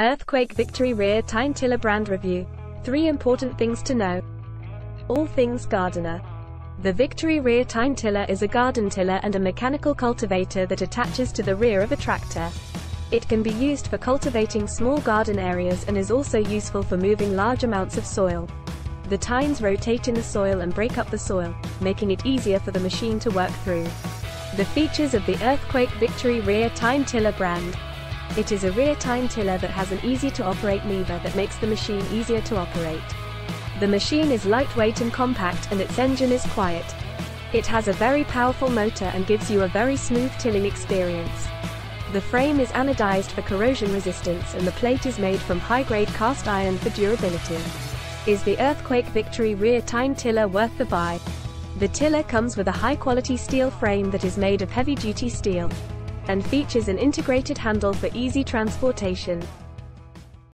Earthquake Victory Rear Tine Tiller Brand Review. Three important things to know. All things gardener. The Victory Rear Tine Tiller is a garden tiller and a mechanical cultivator that attaches to the rear of a tractor. It can be used for cultivating small garden areas and is also useful for moving large amounts of soil. The tines rotate in the soil and break up the soil, making it easier for the machine to work through. The features of the Earthquake Victory Rear Tine Tiller brand. It is a rear tine tiller that has an easy to operate lever that makes the machine easier to operate. The machine is lightweight and compact and its engine is quiet. It has a very powerful motor and gives you a very smooth tilling experience. The frame is anodized for corrosion resistance and the plate is made from high-grade cast iron for durability. Is the Earthquake Victory rear tine tiller worth the buy? The tiller comes with a high-quality steel frame that is made of heavy-duty steel and features an integrated handle for easy transportation.